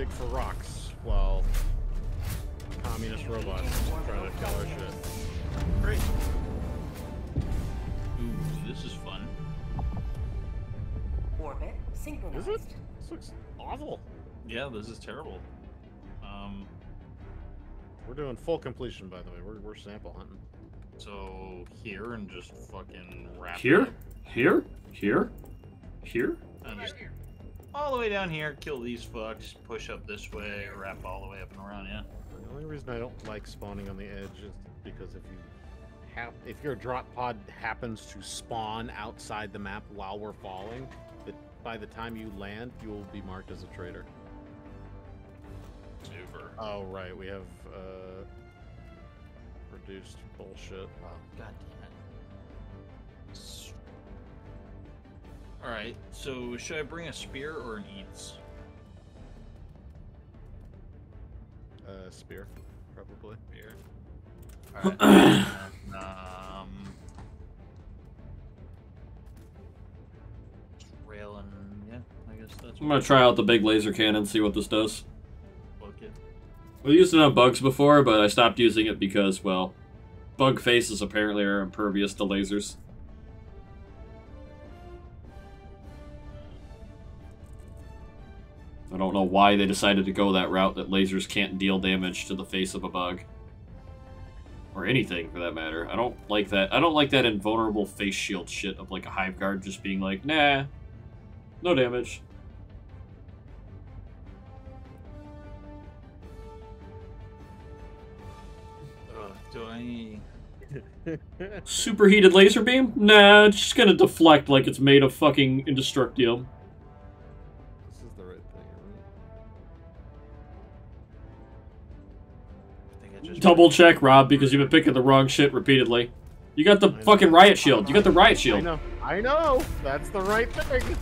dig for rocks while communist robots try to kill our shit. Great. Ooh, this is fun. Orbit Is synchronized. it? This looks awful. Yeah, this is terrible. Um, We're doing full completion, by the way. We're, we're sample hunting. so here and just fucking wrap it Here? Here? Here? Here? And just all the way down here, kill these fucks, push up this way, wrap all the way up and around, yeah. The only reason I don't like spawning on the edge is because if you have, if your drop pod happens to spawn outside the map while we're falling, that by the time you land, you will be marked as a traitor. Super. Oh right, we have uh, reduced bullshit. Oh, god damn it. S- Alright, so should I bring a spear or an eats? Uh, spear, probably. Spear. Alright. and, um. Rail and. Yeah, I guess that's I'm gonna try out the big laser cannon, and see what this does. Book. We used it on bugs before, but I stopped using it because, well, bug faces apparently are impervious to lasers. Why they decided to go that route that lasers can't deal damage to the face of a bug. Or anything, for that matter. I don't like that. I don't like that invulnerable face shield shit of like a hive guard just being like, nah, no damage. Ugh, do I. Superheated laser beam? Nah, it's just gonna deflect like it's made of fucking indestructible. Double check, Rob, because you've been picking the wrong shit repeatedly. You got the fucking riot shield. You got the riot right? I shield. know. I know. That's the right thing.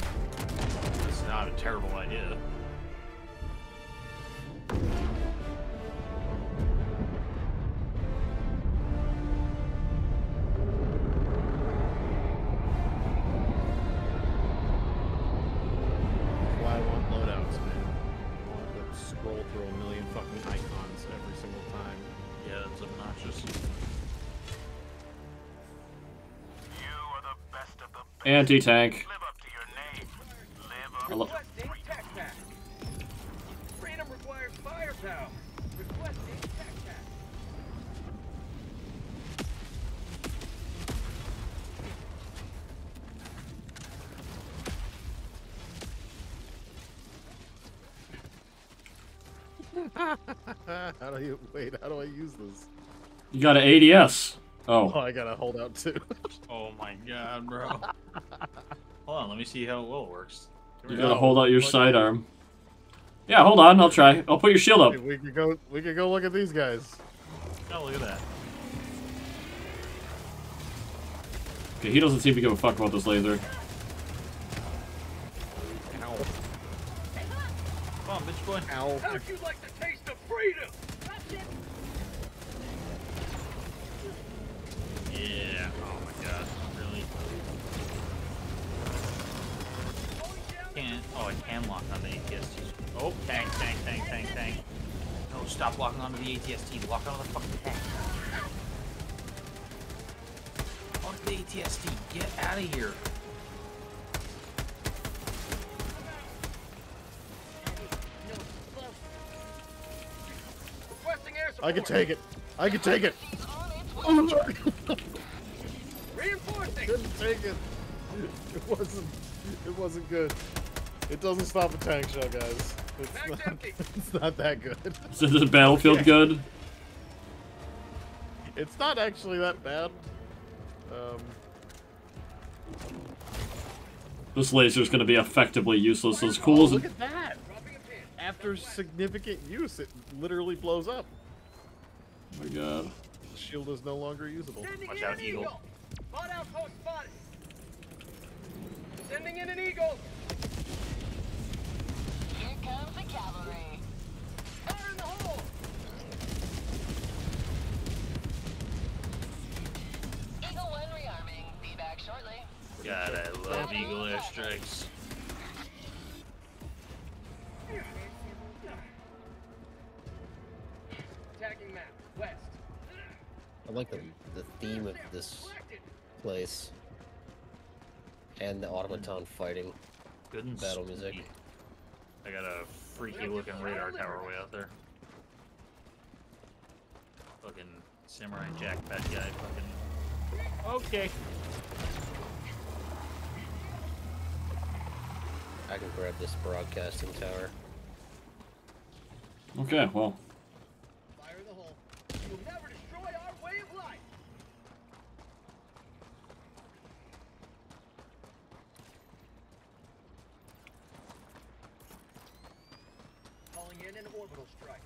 This is not a terrible pack. how do you wait? How do I use this? You got an ADS. Oh, Oh, I gotta hold out too. Oh my god, bro. Hold on, let me see how well it works. Here you gotta hold out your Look- sidearm. Yeah, hold on. I'll try. I'll put your shield up. We could go. We could go look at these guys. Oh, look at that. Okay, he doesn't seem to give a fuck about this laser. Ow! Come on, bitch boy. Ow! How'd you like the taste of freedom? Yeah. Oh my god. Really? Can't. Oh, I can lock on the ATST. Oh, tank, tank, tank, tank, tank. No, stop locking onto the ATST. Lock onto the fucking tank. Onto the ATST. Get out of here. Requesting air support. I can take it. I can take it. Reinforcing. Couldn't take it. It wasn't. It wasn't good. It doesn't stop a tank shell, guys. It's not, it's not that good. Is the battlefield good? It's not actually that bad. Um, This is gonna be effectively useless. As cool as look it. at that. Dropping a pin. After significant use, it literally blows up. Oh my god. The shield is no longer usable. Sending Watch in out, an Eagle. eagle. Spot outpost spotted. Sending in an eagle. God, I love Eagle airstrikes. Attacking map, west. I like the, the theme of this place. And the automaton fighting. Good battle music. Sweet. I got a freaky looking radar tower way out there. Fucking Samurai Jack bad guy fucking. Okay. I can grab this broadcasting tower. Okay, well, Fire in the hole. You will never destroy our way of life. Calling in an orbital strike.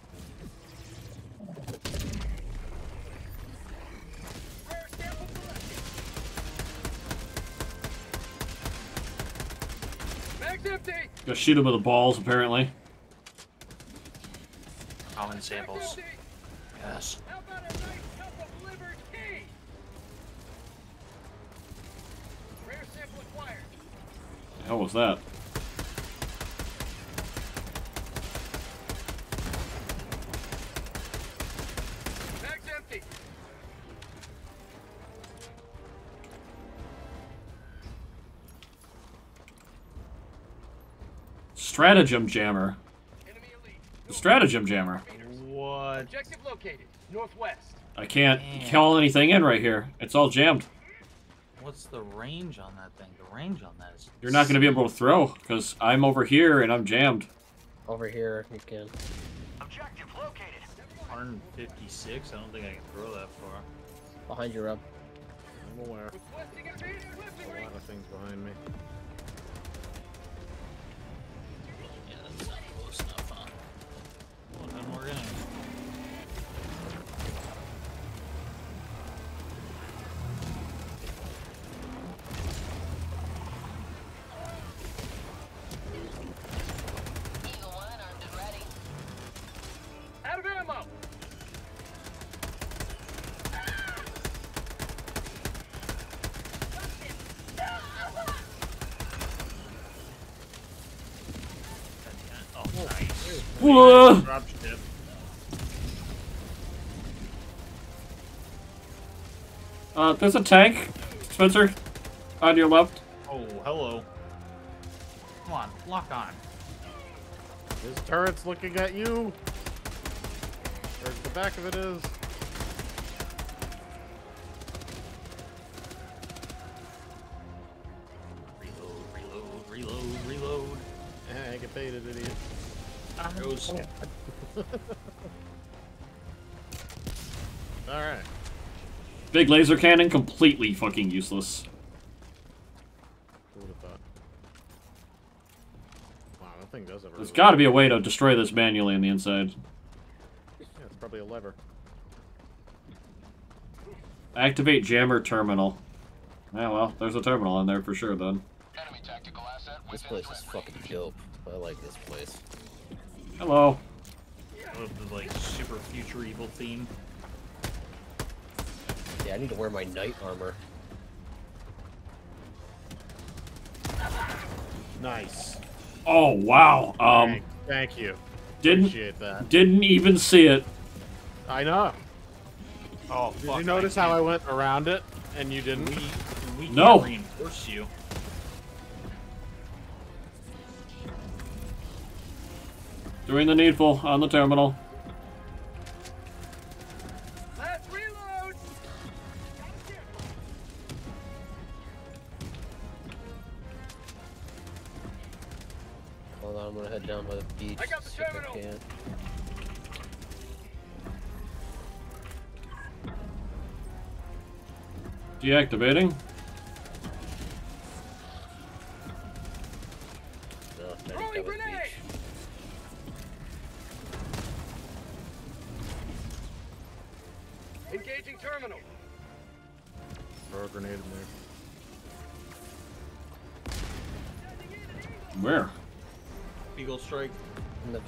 Rare sample collected. Mag's empty. gotta shoot him with the balls, apparently. Common Mag's samples. empty. Yes. How about a Stratagem jammer. The stratagem jammer. What? Objective located. Northwest. I can't Damn. call anything in right here. It's all jammed. What's the range on that thing? The range on that is. You're not gonna be able to throw because I'm over here and I'm jammed. Over here, you can. Objective located. 156. I don't think I can throw that far. Behind you, Rob. I'm aware. Requesting A lot of things behind me. Whoa! Uh, there's a tank, Spencer, on your left. Oh, hello. Come on, lock on. His turret's looking at you. Or the back of it is. Goes. Alright. Big laser cannon, completely fucking useless. Who would have thought? Wow, that thing does have a There's really- got to be a way to destroy this manually on the inside. Yeah, it's probably a lever. Activate jammer terminal. Yeah, well, there's a terminal in there for sure then. Enemy tactical asset This place is fucking dope. I like this place. Hello. With the like super future evil theme. Yeah, I need to wear my knight armor. Nice. Oh wow. Um, thank, thank you. didn't Appreciate that. didn't even see it. I know. Oh, Did you notice how I went around it and you didn't? we we can't No. reinforce you? Doing the needful on the terminal. Let's reload. Hold on, I'm gonna head down by the beach. I got the see if terminal. can. Deactivating.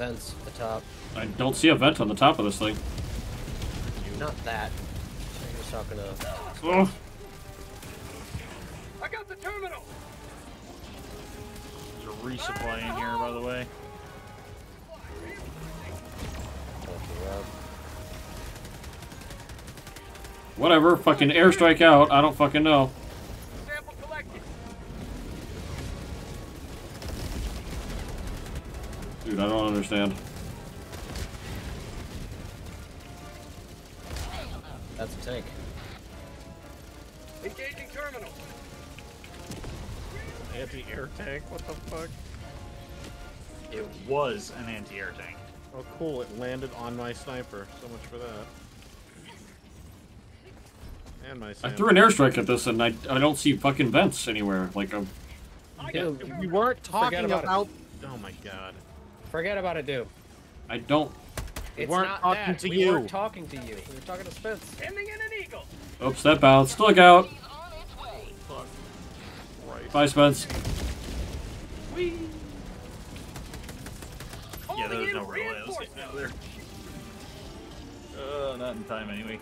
Vents at the top. I don't see a vent on the top of this thing. Not that. I'm just talking to. Oh, I got the terminal. There's a resupply in here, by the way. talk to Rob. Whatever, fucking airstrike out. I don't fucking know. That's a tank. Engaging terminal. Anti-air tank. What the fuck? It was an anti-air tank. Oh, cool. It landed on my sniper. So much for that. And my. I threw an airstrike at this and I, I don't see fucking vents anywhere. Like, um, Dude, We weren't talking Forget about about. Oh my god. forget about it, dude. I don't. It's weren't not talking that. to we you. weren't talking to you. We were talking to Spence. Sending in an eagle. Oops, that bounced. Look out! He's on its way. Christ. Bye, Spence. Whee! Yeah, Calling there was no real way I was getting out of there. Uh, not in time anyway.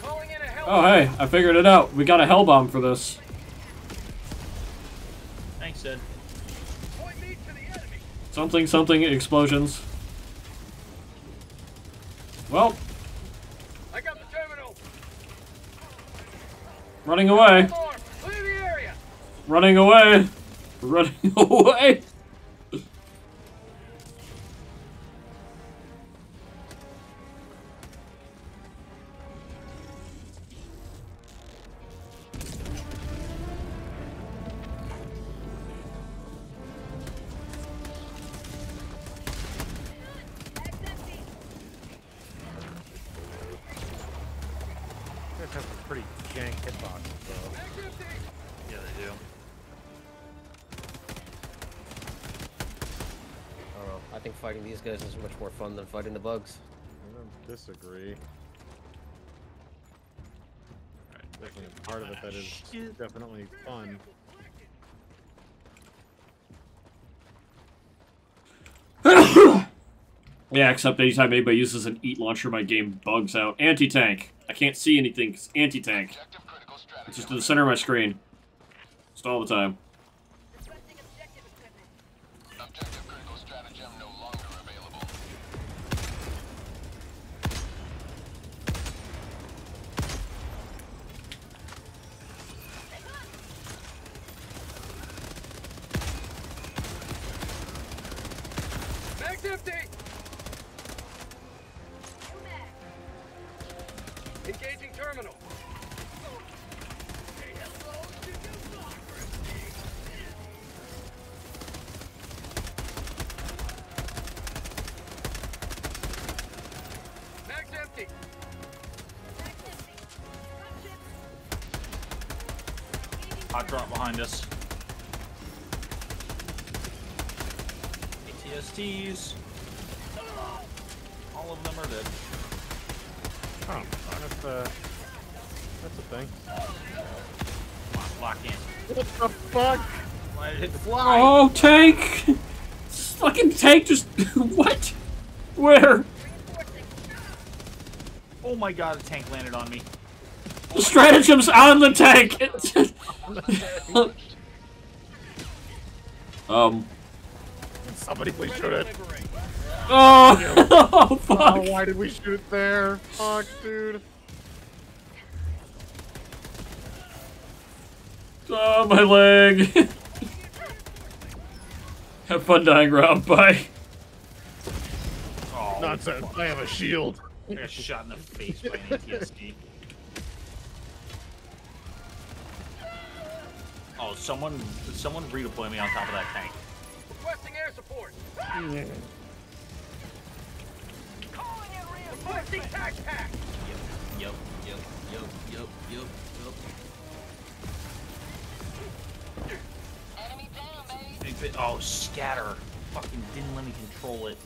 Calling in a hell. Oh, hey, I figured it out. We got a hell bomb for this. Thanks, Ed. Point me to the enemy. Something, something, explosions. Well, I got the terminal. running away. Alarm. The area. Running away. Running away. Guys is much more fun than fighting the bugs. I don't disagree. Alright, Definitely a part of it that is definitely fun. Yeah, except anytime anybody uses an eat launcher, my game bugs out. Anti-tank. I can't see anything 'cause anti-tank. It's just in the center of my screen. Just all the time. Behind us. ATSTs. All of them are dead. Oh, that's uh, that's a thing. Come on, lock in. What the fuck? Why did it fly? Oh, tank! This fucking tank just... what? Where? Oh my god, a tank landed on me. The stratagem's on the tank! um... Somebody please shoot it. Oh, oh fuck! Oh, why did we shoot it there? Fuck, dude. Oh, my leg! Have fun dying, Rob. Bye. Oh, Nonsense. I have a shield. I got shot in the face by an ATST. Oh, someone, someone redeploy me on top of that tank. Requesting air support. Requesting tac pack. Yep, yep, yep, yep, yep, yep. Enemy down, baby. Bit. Oh, scatter. Fucking didn't let me control it.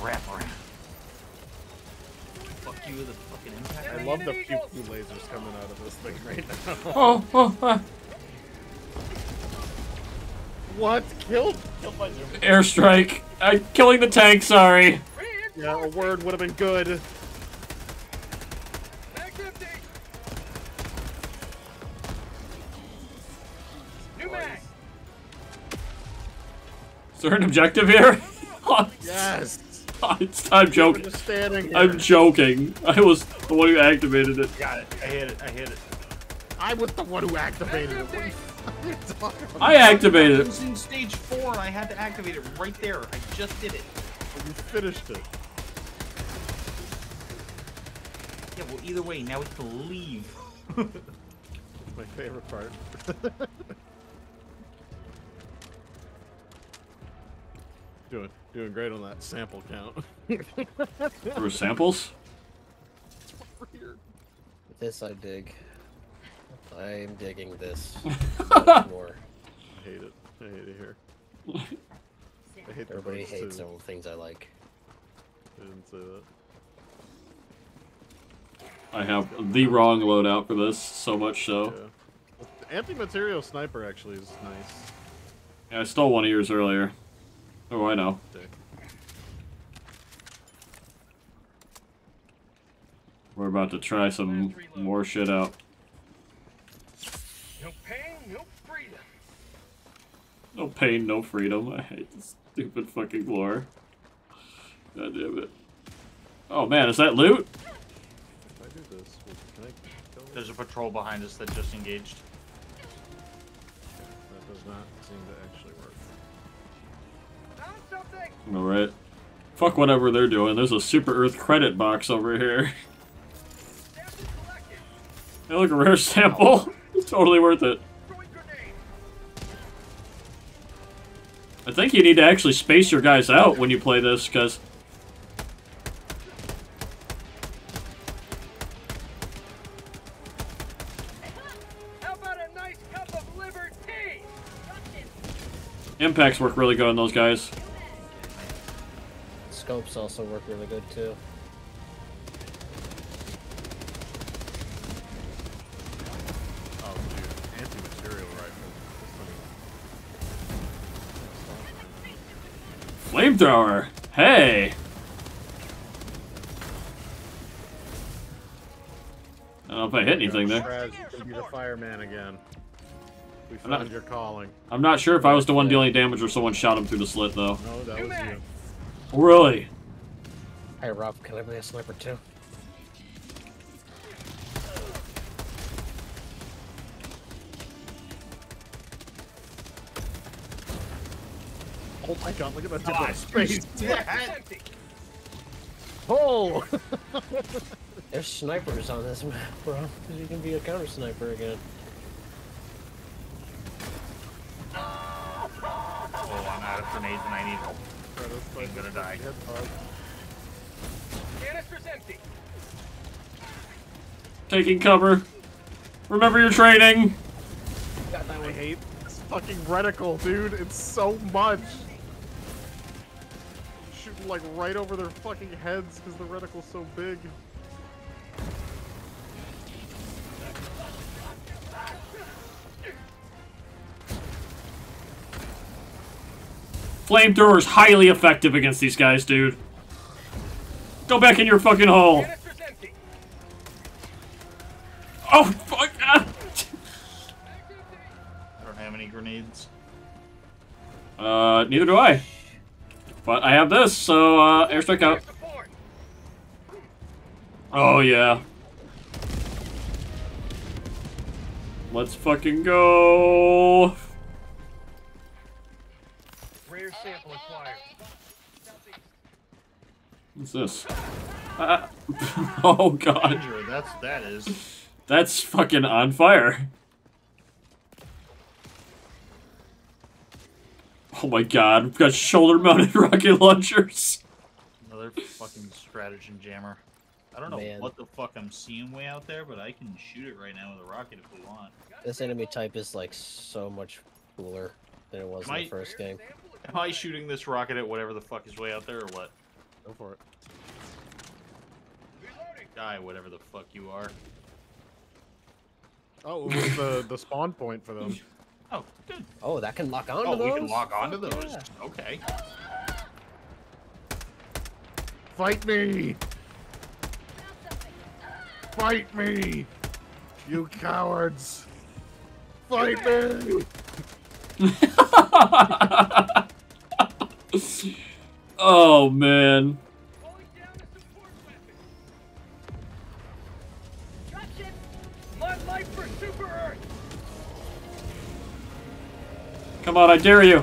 Wrap around. Fuck you with a fucking impact. I love the pew pew lasers coming out of this thing right now. Oh, oh, what? Killed? Airstrike. I'm killing the tank, sorry. Yeah, a word would have been good. Mag's empty. New mag. there an objective here? Yes. It's, I'm We're joking. just standing here. I'm joking. I was the one who activated it. Got it. I hit it. I hit it. I was the one who activated it. What are you talking about? I activated It it. was in stage four, and I had to activate it right there. I just did it. You finished it. Yeah, well, either way, now we can leave. My favorite part. doing doing great on that sample count. There were samples? This I dig. I'm digging this more. I hate it. I hate it here. I hate Everybody bugs, hates too. all the things I like. I didn't say that. I have the wrong loadout for this, so much so. Yeah. The Anti-material sniper actually is nice. Yeah, I stole one of yours earlier. Oh, I know. Dick. We're about to try some more shit out. No pain, no freedom. No pain, no freedom. I hate this stupid fucking lore. God damn it. Oh man, is that loot? If I do this, will- can I kill? There's a patrol behind us that just engaged. That does not seem to Alright. Fuck whatever they're doing. There's a Super Earth credit box over here. Hey, look, a rare sample. It's totally worth it. I think you need to actually space your guys out when you play this, because impacts work really good on those guys. Scopes also work really good too. Oh, dude. Anti-material rifle. Flamethrower! Hey! I don't know if I hit anything there. Shraz, you can be the fireman again. We I'm not- your calling. I'm not sure if I was the one dealing damage or someone shot him through the slit, though. No, that was you. Really? Hey Rob, can I be a sniper too? Oh my god, look at that different space. Empty. Oh! There's snipers on this map, bro. You can be a counter sniper again. Oh, I'm out of grenades and I need help. Gonna die. Canister's empty. Taking cover. Remember your training! I hate this fucking reticle, dude. It's so much. Shooting like right over their fucking heads because the reticle's so big. Flamethrower's highly effective against these guys, dude. Go back in your fucking hole. Oh, fuck! I don't have any grenades. Uh, neither do I. But I have this, so, uh, airstrike out. Oh, yeah. Let's fucking go. Sample acquired. What's this? Uh, oh, God. Danger, that's that is. That's fucking on fire. Oh my god, we've got shoulder mounted rocket launchers. Another fucking stratagem jammer. I don't know Man. what the fuck I'm seeing way out there, but I can shoot it right now with a rocket if we want. This enemy type is like so much cooler than it was Am in I- the first game. Am I shooting this rocket at whatever the fuck is way out there or what? Go for it. Reloading. Die, whatever the fuck you are. Oh, it was the, the spawn point for them. Oh, good. Oh, that can lock onto Oh, those? Oh, we can lock onto Fuck those. yeah. Okay. Fight me! Fight me! You cowards! Fight me! oh man. Come on, I dare you.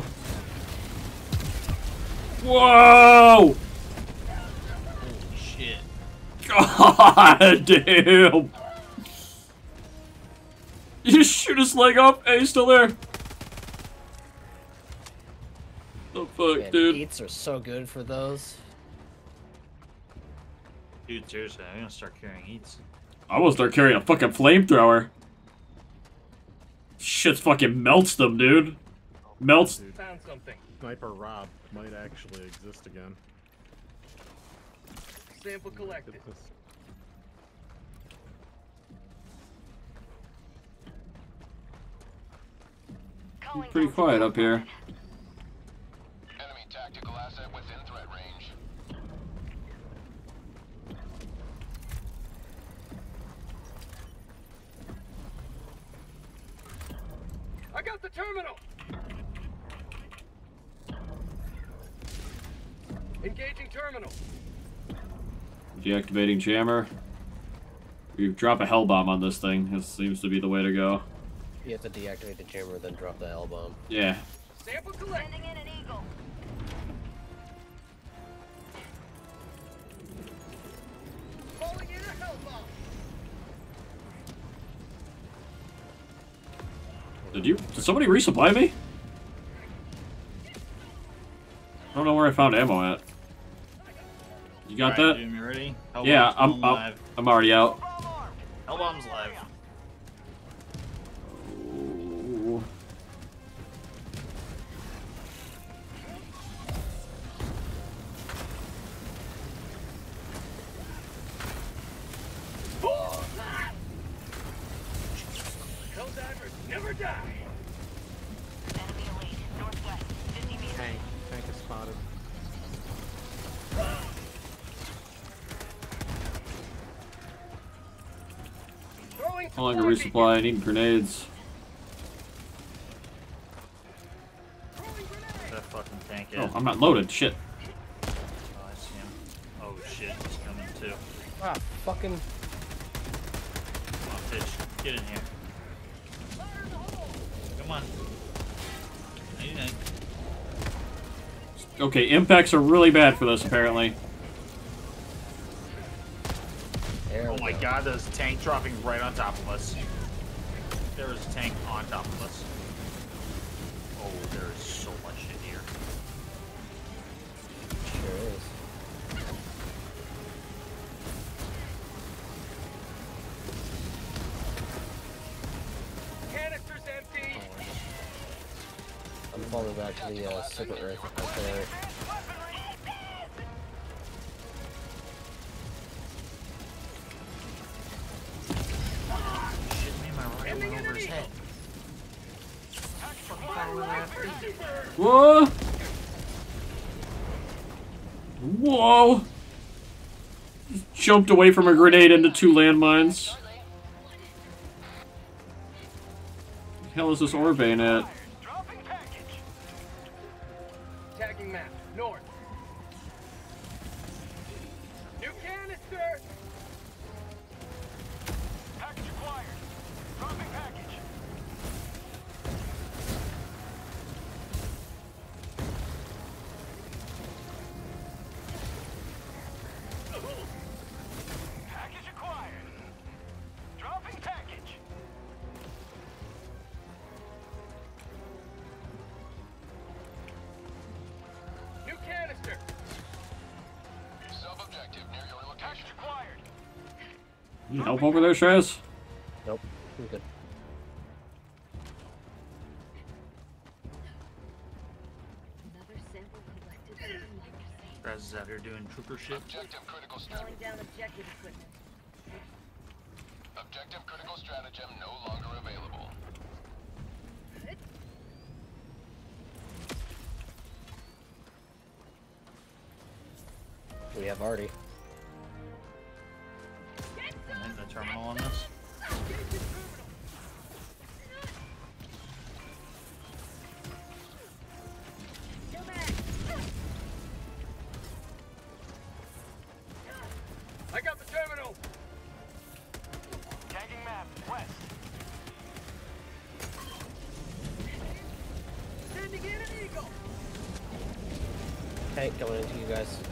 Whoa! Holy shit. God damn! You shoot his leg off. Hey, he's still there. Fuck, Man, dude? eats are so good for those. Dude, seriously, I'm gonna start carrying eats. I will start carrying a fucking flamethrower. Shit fucking melts them, dude. Melts. Dude, Found something. Sniper Rob might actually exist again. Sample collected. Pretty quiet up here. Enemy tactical asset within threat range. I got the terminal. Engaging terminal. Deactivating jammer. You drop a hell bomb on this thing. This seems to be the way to go. You have to deactivate the jammer, then drop the hell bomb. Yeah. Sample collected. Sending in an eagle. Did you? Did somebody resupply me? I don't know where I found ammo at. You got Alright, that? Doom, you ready? Hellbomb's Yeah, I'm. I'm. I'm already out. Hellbomb's live. Resupply. I need grenades. beacon. Throwing grenade. That fucking tank Oh. I'm not loaded. Shit. Oh, I see him. Oh shit, he's coming too. Ah, fucking. Come on, bitch. Get in here. Fire in the hole. Come on. Okay, impacts are really bad for this, apparently. There Oh my go. god, there's a tank dropping right on top of us. There is a tank on top of us. Oh, there is so much shit here. Sure is. Canister's empty. I'm falling back to the uh, Super Earth. Okay. Jumped away from a grenade into two landmines. The hell is this Orbane at? You help over there, Shaz? Nope. I'm good. Another sample collected from Microsoft. Raz is out here doing trooper shit. Objective critical Slowing stratagem. down objective equipment. Tank coming into you guys.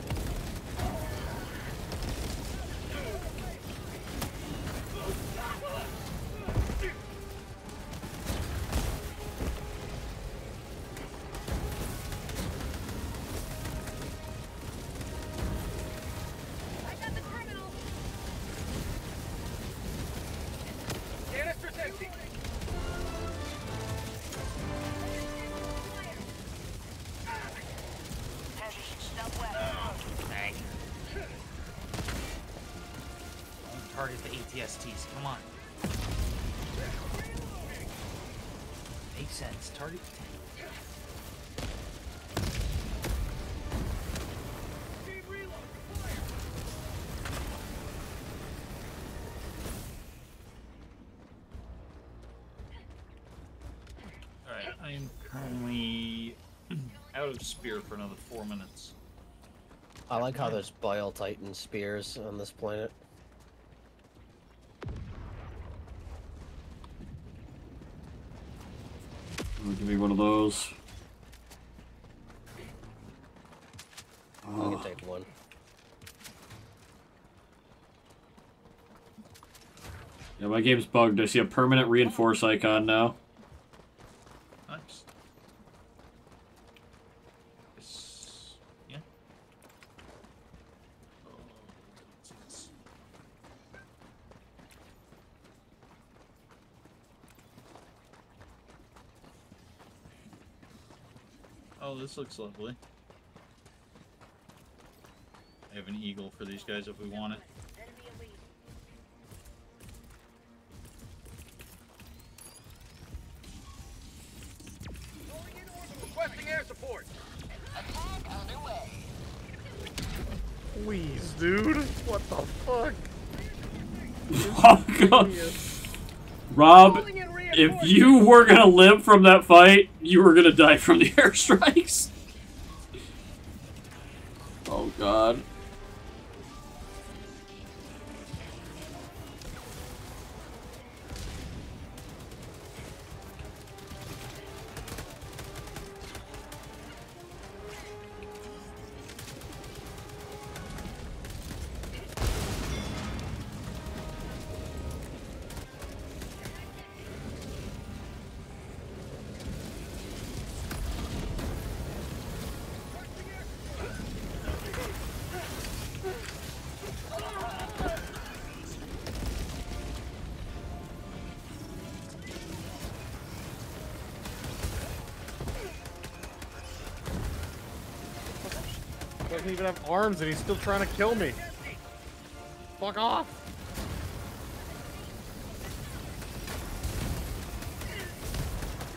Currently out of spear for another four minutes. I like how there's Bile Titan spears on this planet. Give me one of those. I can ah. take one. yeah, my game's bugged. I see a permanent reinforce icon now. Nice. This, yeah. Oh, what's this? Oh, this looks lovely. I have an eagle for these guys if we want it. Going in orbit. Requesting air support. Attack underway. Please, dude. What the fuck? Oh god, Rob, Calling in if you were gonna live from that fight, you were gonna die from the airstrikes. Oh god. Even have arms and he's still trying to kill me. Fuck off.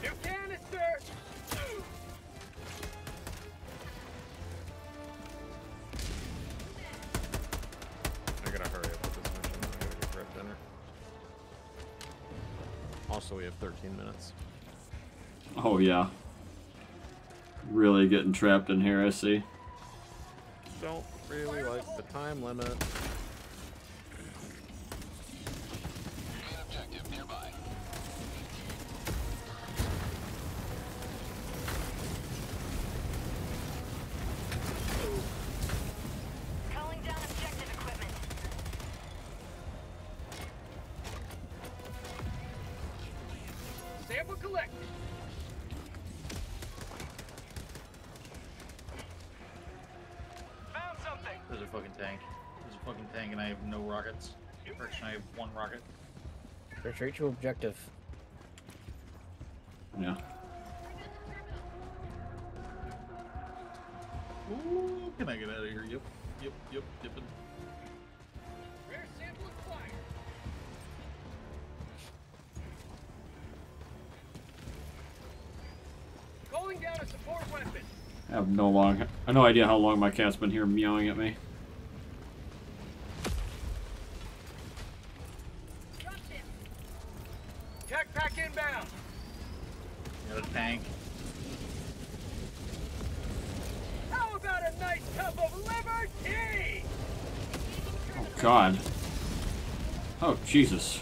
New canister. I gotta hurry up with this mission. I gotta get dinner. Also, we have 13 minutes. Oh yeah. Really getting trapped in here, I see. Don't really like the time limit. Retreat to objective. Yeah. Ooh, can I get out of here? Yep, yep, yep, dipping. Rare sample acquired. Calling down a support weapon. I have no long I have no idea how long my cat's been here meowing at me. God. Oh, Jesus.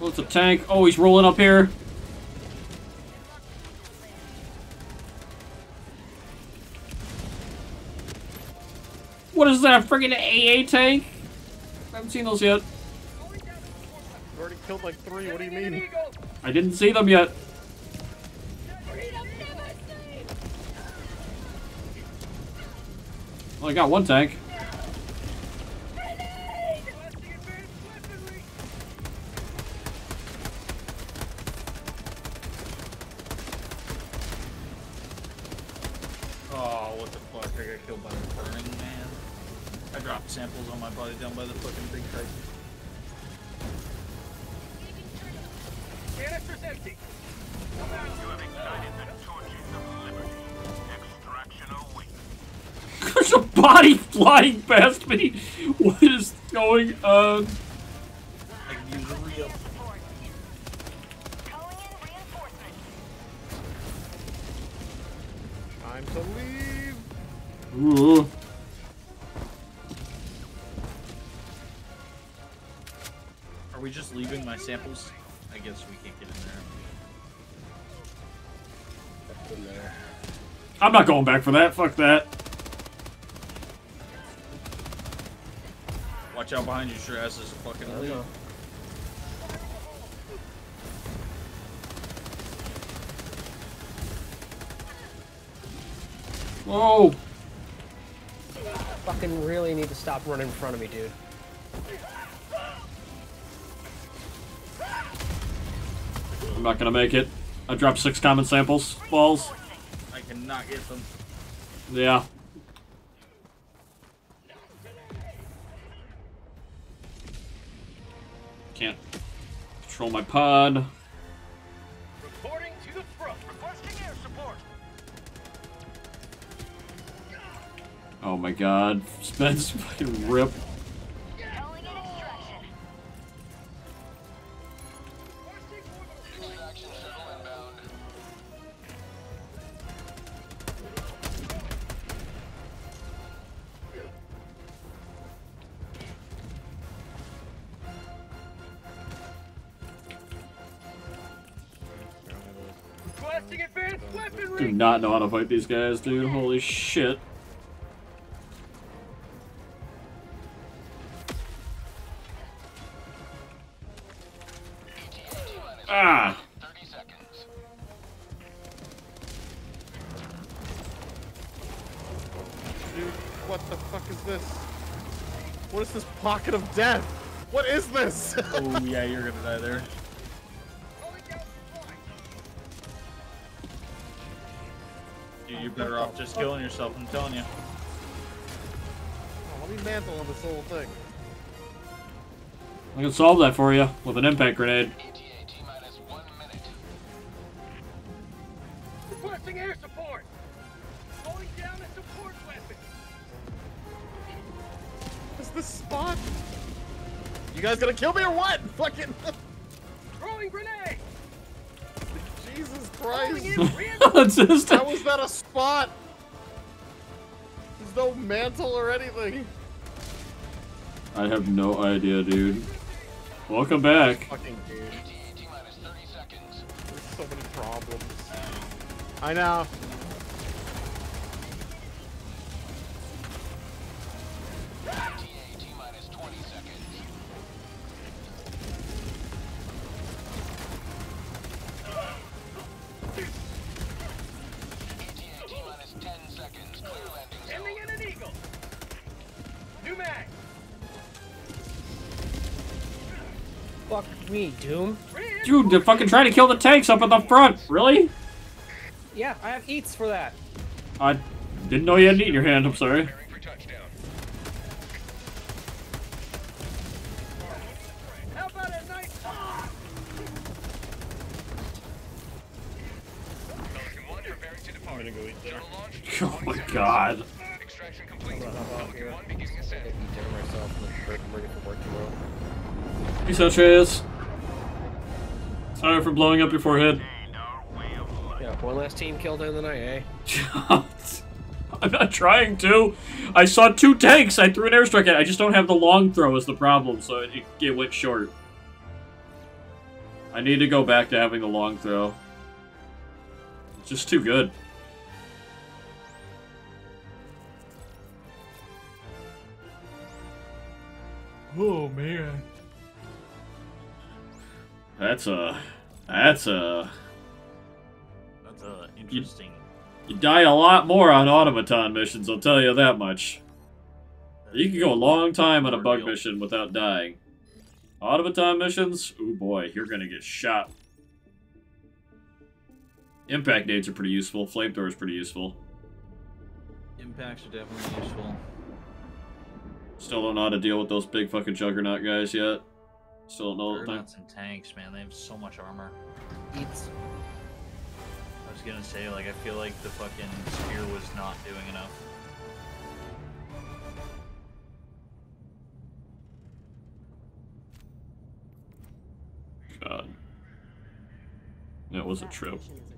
Well, it's a tank. Oh, he's rolling up here. Is that? Friggin' AA tank? I haven't seen those yet. You've already killed like three. What do you mean? I didn't see them yet. Well, I got one tank. Flying past me. What is going on? I can a real. Support. Calling in reinforcements. Time to leave. Ooh. Are we just leaving my samples? I guess we can't get in there. In there. I'm not going back for that. Fuck that. Watch out behind you, sure ass is fucking I elite. know. Whoa. Fucking really need to stop running in front of me, dude. I'm not gonna make it. I dropped six common samples. Balls. I cannot get them. Yeah. Can't control my pod. Reporting to the front. Requesting air support. Oh my god. Spence rip. Not know how to fight these guys, dude. Holy shit. Ah! 30 seconds. Dude, what the fuck is this? What is this pocket of death? What is this? Oh yeah, you're gonna die there. You're better off just killing yourself. I'm telling you. Oh, let me mantle on this whole thing. I can solve that for you with an impact grenade. ETA T minus one minute. Requesting air support. Calling down a support weapon. What is this spot? You guys gonna kill me or what? Fucking just How is that a spot? There's no mantle or anything. I have no idea, dude. Welcome back. Fucking dude. ETA T minus 30 seconds. There's so many problems. I know. Me, Doom. Dude, they're fucking trying to kill the tanks up at the front. Really? Yeah, I have EATs for that. I didn't know you had meat in your hand. I'm sorry. Preparing for touchdown. How about a nice! Pelican 1 preparing to depart. I'm gonna go eat dinner. Shuttle launch. Oh my god. Extraction complete. How about Pelican for blowing up your forehead. Yeah, one last team killed in the night, eh? I'm not trying to. I saw two tanks. I threw an airstrike at. I just don't have the long throw is the problem, so it, it went short. I need to go back to having the long throw. It's just too good. Oh man. That's a. That's a. That's a interesting. You die a lot more on automaton missions, I'll tell you that much. You can go a long time on a bug mission without dying. Automaton missions? Oh boy, you're gonna get shot. Impact nades are pretty useful. Flamethrower is pretty useful. Impacts are definitely useful. Still don't know how to deal with those big fucking juggernaut guys yet. Still don't know. thing. Juggernauts and tanks, man, they have so much armor. EATs. I was gonna say, like, I feel like the fucking spear was not doing enough. God. That was a trip. Mission is